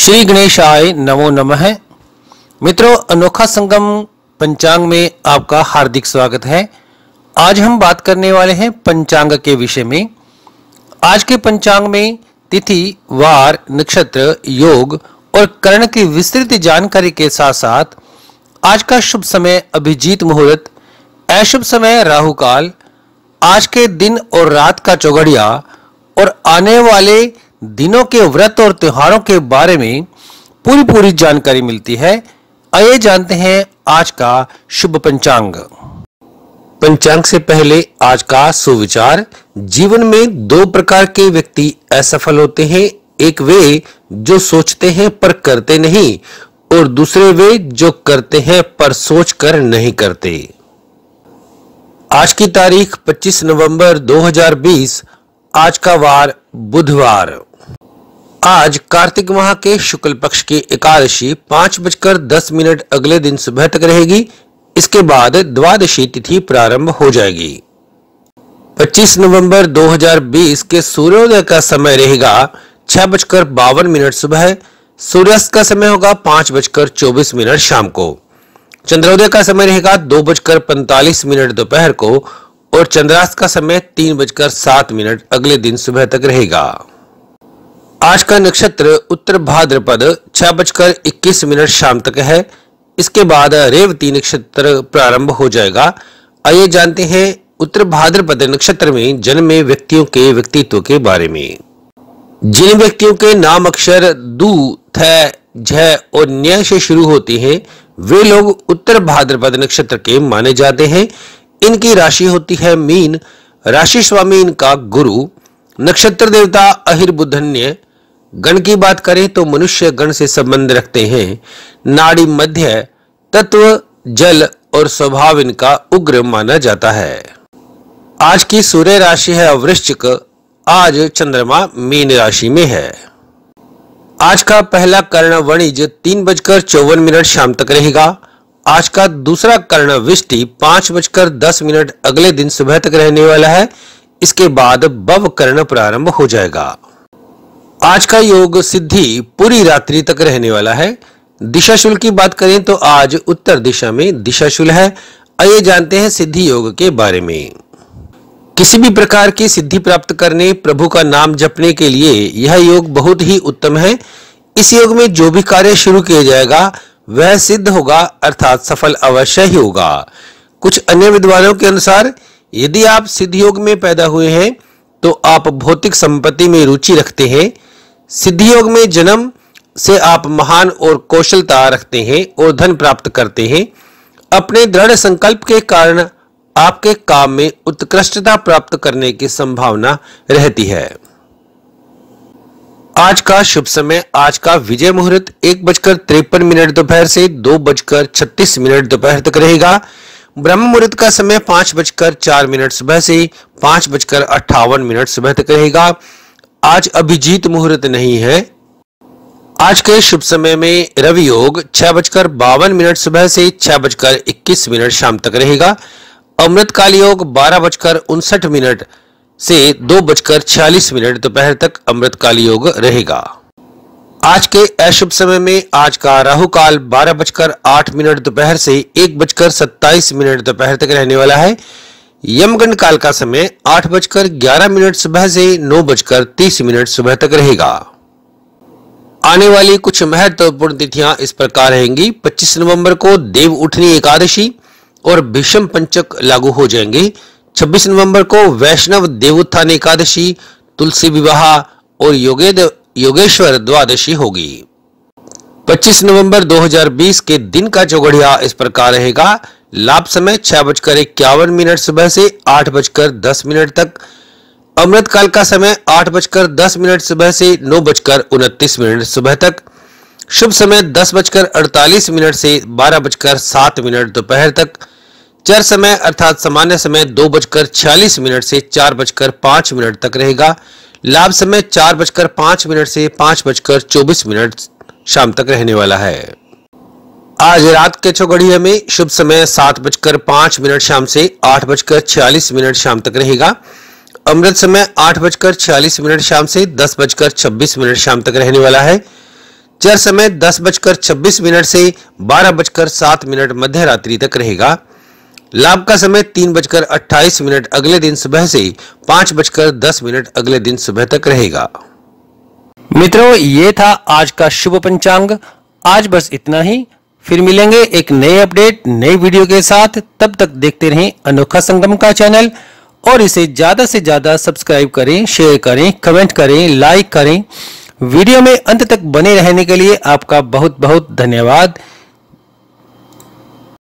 श्री गणेशाय नमो नमः। मित्रों, अनोखा संगम पंचांग में आपका हार्दिक स्वागत है। आज हम बात करने वाले हैं पंचांग के विषय में। आज के पंचांग में तिथि, वार, नक्षत्र, योग और कर्ण की विस्तृत जानकारी के साथ साथ आज का शुभ समय अभिजीत मुहूर्त, अशुभ समय राहु काल आज के दिन और रात का चौघड़िया और आने वाले दिनों के व्रत और त्योहारों के बारे में पूरी पूरी जानकारी मिलती है। आइए जानते हैं आज का शुभ पंचांग। पंचांग से पहले आज का सुविचार। जीवन में दो प्रकार के व्यक्ति असफल होते हैं। एक वे जो सोचते हैं पर करते नहीं और दूसरे वे जो करते हैं पर सोच कर नहीं करते। आज की तारीख 25 नवंबर 2020 आज का वार बुधवार। आज कार्तिक माह के शुक्ल पक्ष की एकादशी पाँच बजकर दस मिनट अगले दिन सुबह तक रहेगी। इसके बाद द्वादशी तिथि प्रारंभ हो जाएगी। 25 नवंबर 2020 के सूर्योदय का समय रहेगा छह बजकर बावन मिनट सुबह, सूर्यास्त का समय होगा पाँच बजकर चौबीस मिनट शाम को। चंद्रोदय का समय रहेगा दो बजकर पैंतालीस मिनट दोपहर को और चंद्रास्त का समय तीन बजकर सात मिनट अगले दिन सुबह तक रहेगा। आज का नक्षत्र उत्तर भाद्रपद छह बजकर इक्कीस मिनट शाम तक है। इसके बाद रेवती नक्षत्र प्रारंभ हो जाएगा। आइए जानते हैं उत्तर भाद्रपद नक्षत्र में जन्मे व्यक्तियों के व्यक्तित्व के बारे में। जिन व्यक्तियों के नाम अक्षर दू, थ और न्य से शुरू होती हैं, वे लोग उत्तर भाद्रपद नक्षत्र के माने जाते हैं। इनकी राशि होती है मीन। राशि स्वामी इनका गुरु। नक्षत्र देवता अहिर बुधन्य गण की बात करें तो मनुष्य गण से संबंध रखते हैं। नाड़ी मध्य, तत्व, जल और स्वभाव इनका उग्र माना जाता है। आज की सूर्य राशि है वृश्चिक, आज चंद्रमा मीन राशि में है। आज का पहला कर्ण वणिज तीन बजकर चौवन मिनट शाम तक रहेगा। आज का दूसरा कर्ण विष्टि पाँच बजकर दस मिनट अगले दिन सुबह तक रहने वाला है। इसके बाद बव कर्ण प्रारंभ हो जाएगा। आज का योग सिद्धि पूरी रात्रि तक रहने वाला है। दिशाशुल की बात करें तो आज उत्तर दिशा में दिशाशुल है। आइए जानते हैं सिद्धि योग के बारे में। किसी भी प्रकार की सिद्धि प्राप्त करने, प्रभु का नाम जपने के लिए यह योग बहुत ही उत्तम है। इस योग में जो भी कार्य शुरू किया जाएगा, वह सिद्ध होगा, अर्थात सफल अवश्य ही होगा। कुछ अन्य विद्वानों के अनुसार, यदि आप सिद्ध योग में पैदा हुए हैं तो आप भौतिक संपत्ति में रुचि रखते हैं सिद्धि योग में जन्म से आप महान और कौशलता रखते हैं और धन प्राप्त करते हैं। अपने दृढ़ संकल्प के कारण आपके काम में उत्कृष्टता प्राप्त करने की संभावना रहती है। आज का शुभ समय, आज का विजय मुहूर्त एक बजकर तिरपन मिनट दोपहर से दो बजकर छत्तीस मिनट दोपहर तक रहेगा। ब्रह्म मुहूर्त का समय पाँच बजकर चार मिनट सुबह से पाँच बजकर अट्ठावन मिनट सुबह तक रहेगा। आज अभिजीत मुहूर्त नहीं है। आज के शुभ समय में रवि योग छह बजकर बावन मिनट सुबह से छह बजकर इक्कीस मिनट शाम तक रहेगा। अमृत काल योग बारह बजकर उनसठ मिनट से दो बजकर छियालीस मिनट दोपहर तक अमृत काल योग रहेगा। आज के अशुभ समय में आज का राहु काल बारह बजकर आठ मिनट दोपहर से एक बजकर सत्ताईस मिनट दोपहर तक रहने वाला है। यमगंड काल का समय आठ बजकर ग्यारह मिनट सुबह से नौ बजकर तीस मिनट सुबह तक रहेगा। आने वाली कुछ महत्वपूर्ण तिथियाँ इस प्रकार रहेंगी। 25 नवंबर को देव उठनी एकादशी और भीषम पंचक लागू हो जाएँगे। 26 नवंबर को वैष्णव देवोत्थान एकादशी, तुलसी विवाह और योगे योगेश्वर द्वादशी होगी। 25 नवंबर 2020 के दिन का चौगड़िया इस प्रकार रहेगा। लाभ समय छह बजकर इक्यावन मिनट सुबह से आठ बजकर दस मिनट तक। अमृत काल का समय आठ बजकर दस मिनट सुबह से नौ बजकर उनतीस मिनट सुबह तक। शुभ समय दस बजकर अड़तालीस मिनट से बारह बजकर सात मिनट दोपहर तक। चर समय अर्थात सामान्य समय दो बजकर छियालीस मिनट से चार बजकर पाँच मिनट तक रहेगा। लाभ समय चार बजकर पाँच मिनट से पाँच बजकर चौबीस मिनट शाम तक रहने वाला है। आज रात के चौगड़िया में शुभ समय सात बजकर पाँच मिनट शाम से आठ बजकर छियालीस मिनट शाम तक रहेगा। अमृत समय आठ बजकर छियालीस मिनट शाम से दस बजकर छब्बीस मिनट शाम तक रहने वाला है। चर समय दस बजकर छब्बीस मिनट से बारह बजकर सात मिनट मध्य रात्रि तक रहेगा। लाभ का समय तीन बजकर अट्ठाईस मिनट अगले दिन सुबह से पाँच बजकर दस मिनट अगले दिन सुबह तक रहेगा। मित्रों, ये था आज का शुभ पंचांग। आज बस इतना ही। फिर मिलेंगे एक नए अपडेट नई वीडियो के साथ। तब तक देखते रहें अनोखा संगम का चैनल और इसे ज़्यादा से ज़्यादा सब्सक्राइब करें शेयर करें कमेंट करें लाइक करें। वीडियो में अंत तक बने रहने के लिए आपका बहुत बहुत धन्यवाद।